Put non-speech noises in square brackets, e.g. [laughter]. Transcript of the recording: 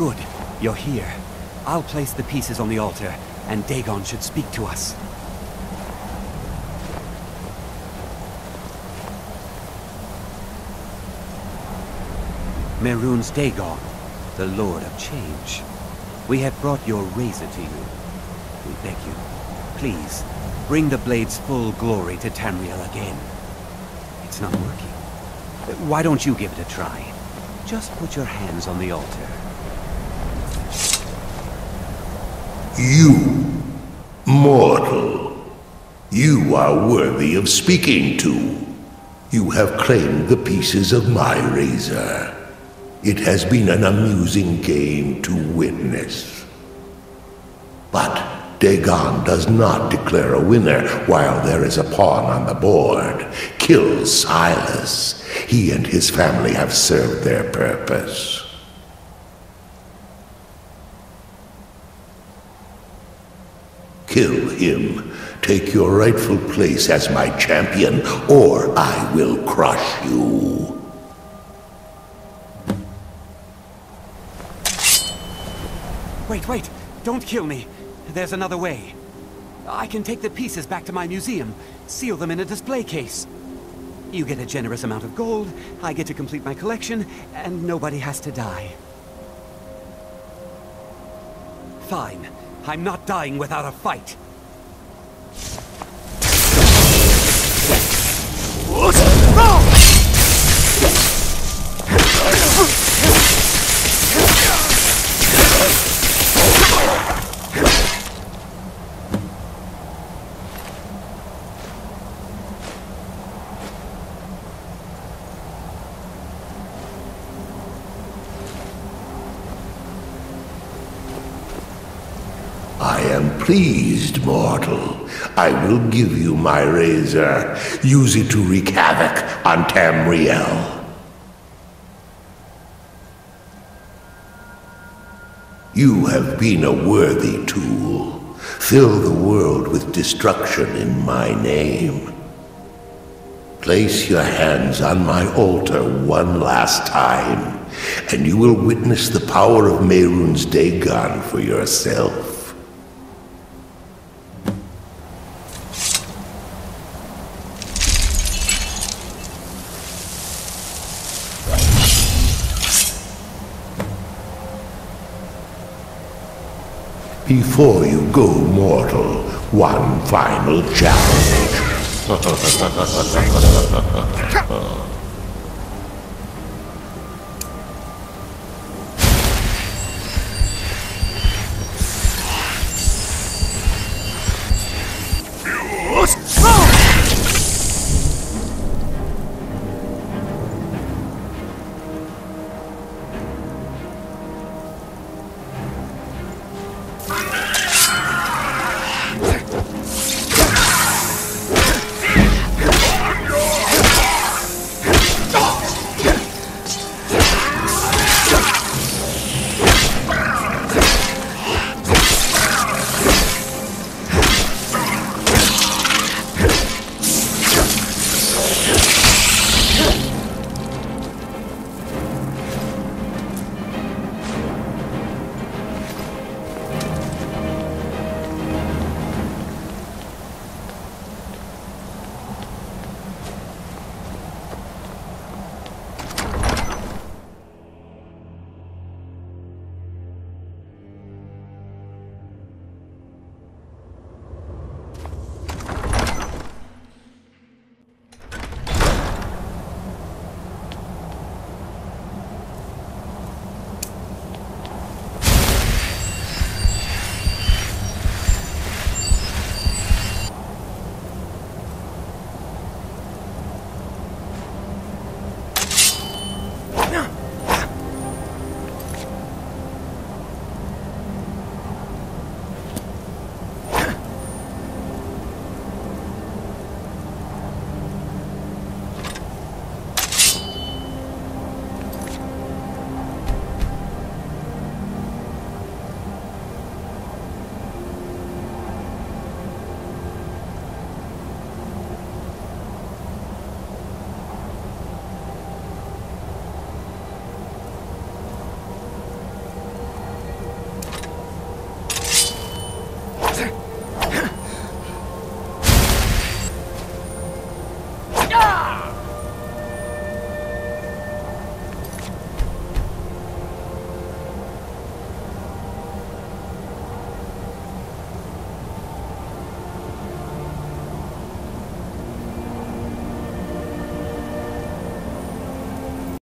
You're here. I'll place the pieces on the altar, and Dagon should speak to us. Mehrunes Dagon, the Lord of Change. We have brought your razor to you. We beg you, please, bring the blade's full glory to Tamriel again. It's not working. Why don't you give it a try? Just put your hands on the altar. You, mortal, you are worthy of speaking to. You have claimed the pieces of my razor. It has been an amusing game to witness. But Dagon does not declare a winner while there is a pawn on the board. Kill Silus. He and his family have served their purpose. Kill him. Take your rightful place as my champion, or I will crush you. Wait, wait! Don't kill me! There's another way. I can take the pieces back to my museum, seal them in a display case. You get a generous amount of gold, I get to complete my collection, and nobody has to die. Fine. I'm not dying without a fight. Am pleased, mortal. I will give you my razor. Use it to wreak havoc on Tamriel. You have been a worthy tool. Fill the world with destruction in my name. Place your hands on my altar one last time, and you will witness the power of Mehrunes Dagon for yourself. Before you go, mortal, one final challenge. [laughs] Ah!